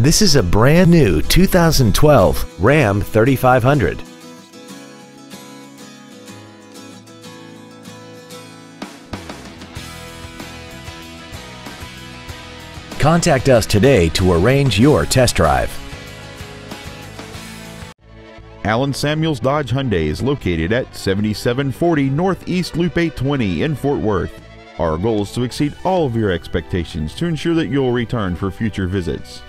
This is a brand new 2012 Ram 3500. Contact us today to arrange your test drive. Allen Samuels Dodge Hyundai is located at 7740 Northeast Loop 820 in Fort Worth. Our goal is to exceed all of your expectations to ensure that you'll return for future visits.